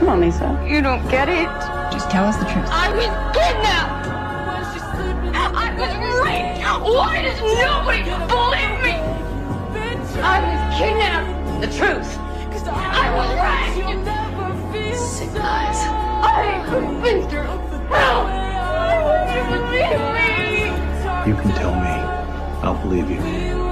Come on, Lisa. You don't get it. Just tell us the truth. I was kidnapped. I was raped. Why does nobody believe me? I was kidnapped. The truth. I was raped. Sick lies. I've been through hell. Why you believe me? You can tell me. I'll believe you